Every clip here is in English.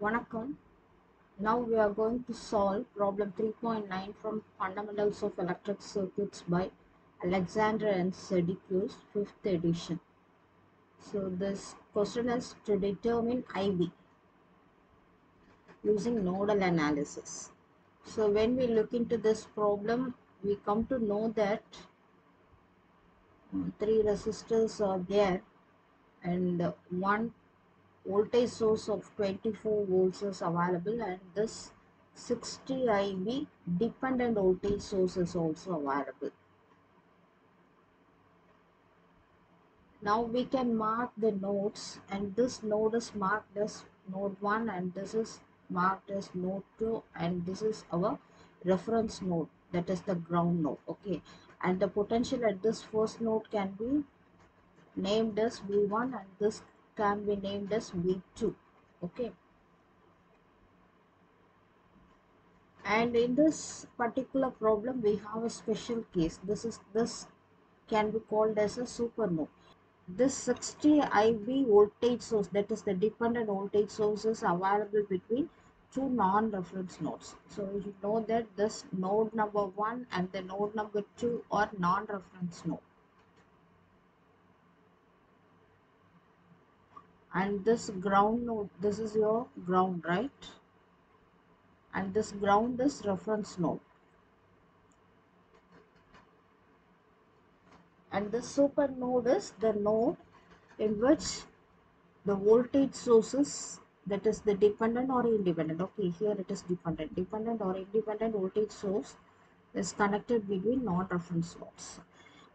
Vanakkam. Now we are going to solve problem 3.9 from Fundamentals of Electric Circuits by Alexander and Sadiku's, 5th edition. So this question is to determine IB using nodal analysis. So when we look into this problem, we come to know that three resistors are there and one voltage source of 24 volts is available and this 60 IB dependent voltage source is also available. Now we can mark the nodes and this node is marked as node 1 and this is marked as node 2 and this is our reference node that is the ground node okay and the potential at this first node can be named as V1 and this can be named as V2 okay? And in this particular problem we have a special case. This is this can be called as a supernode. This 60 IB voltage source that is the dependent voltage source is available between two non-reference nodes. So you know that this node number one and the node number two are non-reference node and this ground node this is your ground right? And this ground is reference node and the super node is the node in which the voltage sources that is the dependent or independent. Okay here it is dependent. Dependent or independent voltage source is connected between non-reference nodes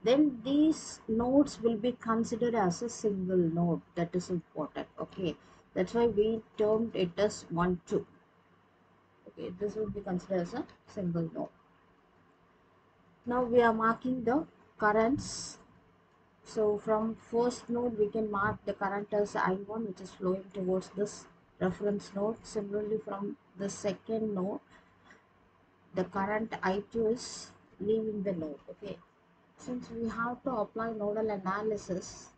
then these nodes will be considered as a single node. That is important. Okay. That's why we termed it as one two. Okay. This will be considered as a single node. Now we are marking the currents. So from first node we can mark the current as i1 which is flowing towards this reference node. Similarly from the second node the current i2 is leaving the node. Okay since we have to apply nodal analysis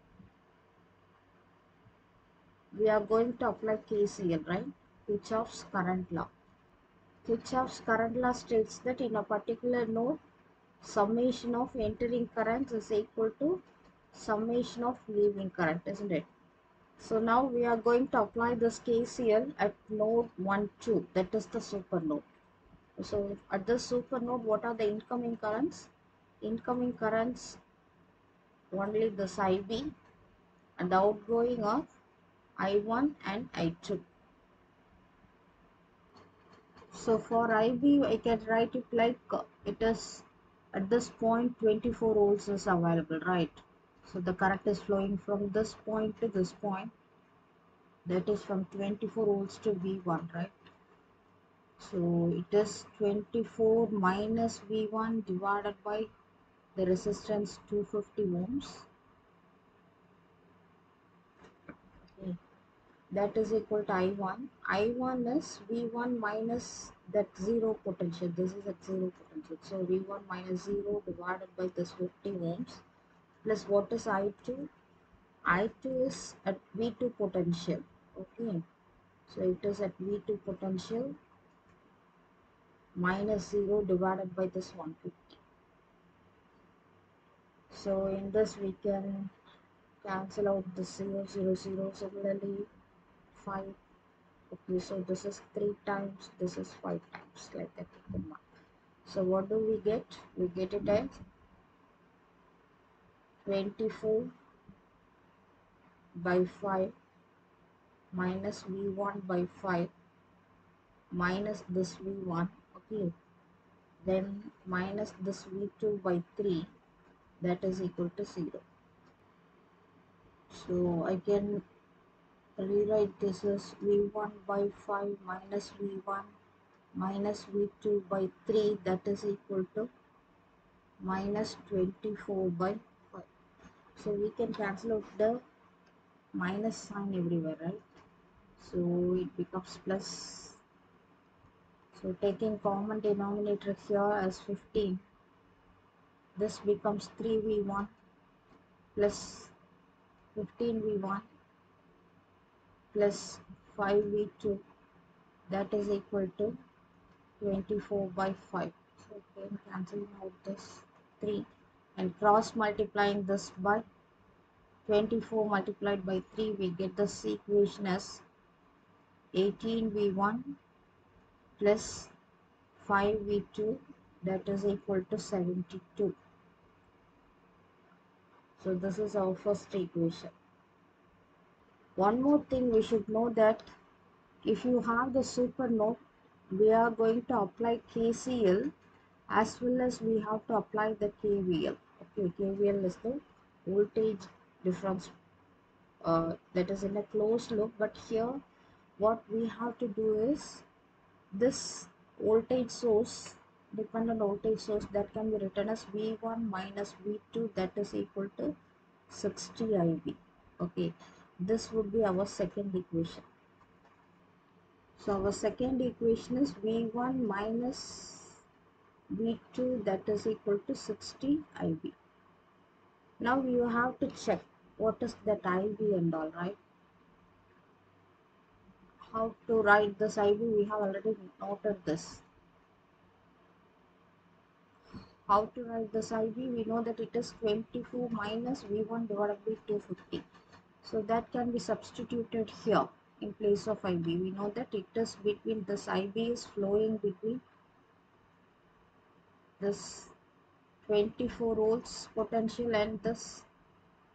we are going to apply KCL right? Kirchhoff's current law. Kirchhoff's current law states that in a particular node summation of entering currents is equal to summation of leaving current isn't it? So now we are going to apply this KCL at node 1 2 that is the super node so at the super node what are the incoming currents incoming currents only this IB and the outgoing of I1 and I2. So for IB I can write it like uh, it is at this point 24 volts is available right. So the current is flowing from this point to this point that is from 24 volts to V1 right. So it is 24 minus V1 divided by the resistance 250 ohms. Okay. that is equal to i1 i1 is v1 minus that zero potential. This is at zero potential. So v1 minus 0 divided by this 50 ohms plus what is i2 i2 is at v2 potential. Okay. So it is at v2 potential minus 0 divided by this 150 so in this we can cancel out the 0 0 0 similarly 5 okay so this is 3 times this is 5 times like that so what do we get? We get it as 24 by 5 minus v1 by 5 minus this v1 okay. Then minus this v2 by 3 that is equal to 0 so I can rewrite this as v1 by 5 minus v1 minus v2 by 3 that is equal to minus 24 by 5 so we can cancel out the minus sign everywhere right? So it becomes plus. So taking common denominator here as 15 this becomes 3v1 plus 15v1 plus 5v2 that is equal to 24 by 5 so again cancelling out this 3 and cross multiplying this by 24 multiplied by 3 we get this equation as 18v1 plus 5v2 that is equal to 72 so this is our first equation. One more thing we should know that if you have the super node, we are going to apply KCL as well as we have to apply the KVL. Okay, KVL is the voltage difference uh, that is in a closed loop. But here what we have to do is this voltage source dependent voltage source that can be written as V1 minus V2 that is equal to 60 IB. Okay, this would be our second equation. So our second equation is V1 minus V2 that is equal to 60 IB. Now you have to check what is that IB and all right. How to write this IB we have already noted this how to write this IB? We know that it is 24 minus V1 divided by 250. So that can be substituted here in place of IB. We know that it is between this IB is flowing between this 24 volts potential and this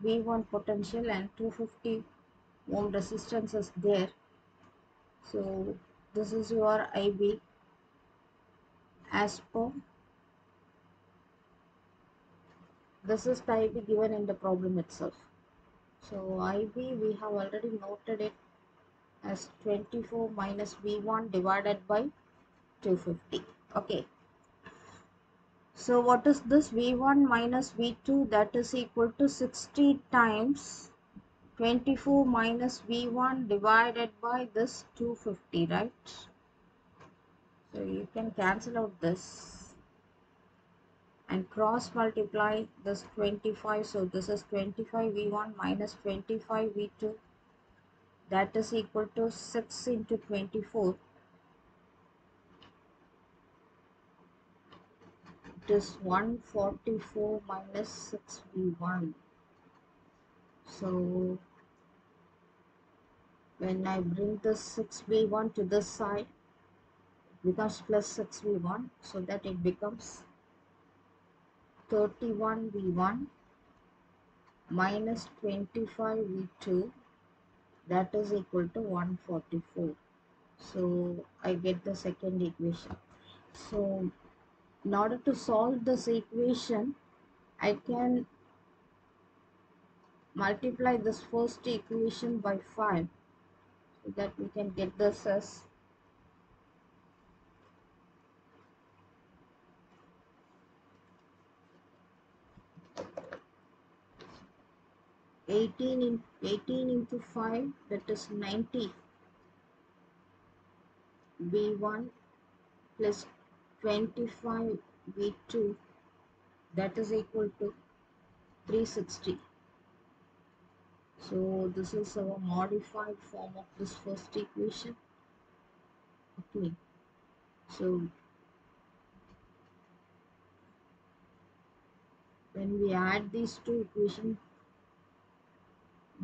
V1 potential and 250 ohm resistance is there. So this is your IB as per this is IB given in the problem itself. So IB we have already noted it as 24 minus V1 divided by 250. Okay. So what is this V1 minus V2 that is equal to 60 times 24 minus V1 divided by this 250 right. So you can cancel out this and cross multiply this 25 so this is 25 v1 minus 25 v2 that is equal to 6 into 24 it is 144 minus 6 v1 so when I bring this 6 v1 to this side becomes plus 6 v1 so that it becomes 31 v1 minus 25 v2 that is equal to 144 so I get the second equation. So in order to solve this equation I can multiply this first equation by 5 so that we can get this as 18 in 18 into 5 that is 90 v1 plus 25 v2 that is equal to 360 so this is our modified form of this first equation. Okay. So when we add these two equations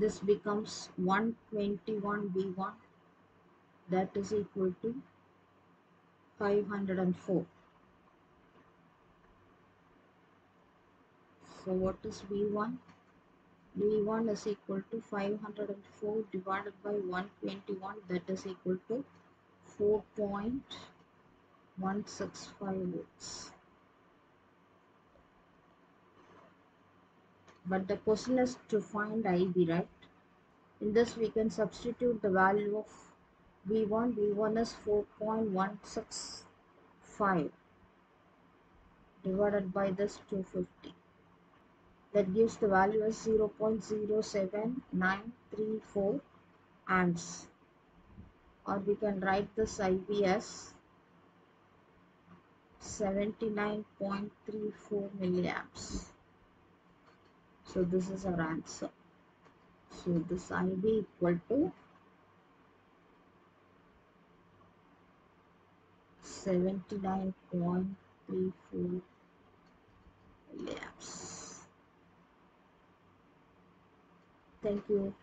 this becomes 121 v1 that is equal to 504 so what is v1 v1 is equal to 504 divided by 121 that is equal to 4.165 volts but the question is to find IB right? In this we can substitute the value of V1 V1 is 4.165 divided by this 250 that gives the value as 0.07934 amps. Or we can write this IB as 79.34 milliamps so this is our answer. So this IB equal to 79.34 laps thank you.